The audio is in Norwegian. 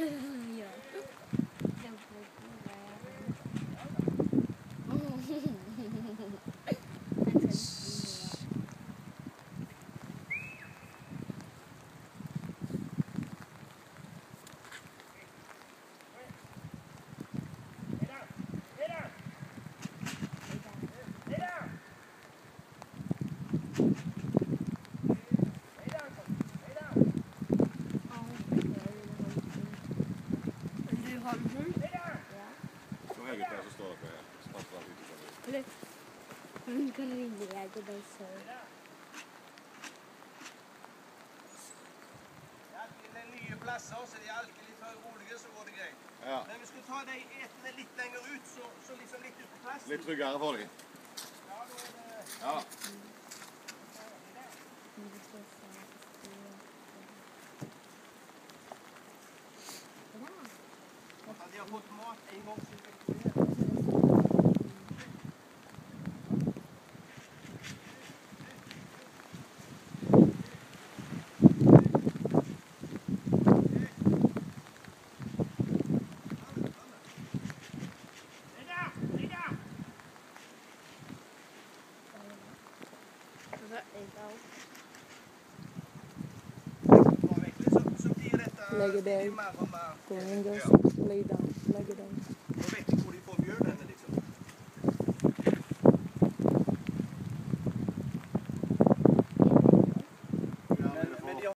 哎呀，走不过来。哦，嘿嘿嘿嘿嘿嘿，太神奇了。来啦，来啦。来啦，来啦。Gutta som står dere spatler ute på det? Hun kan ringe deg og er nye plasser, så de er alltid litt rolige, så går det greit. Ja. Men vi du ta de etene litt lenger ut, så, så liksom litt ut på plass. Litt tryggere for dem. Ja, det... Ja, de har fått mat en gang Legged there. Going in lay down.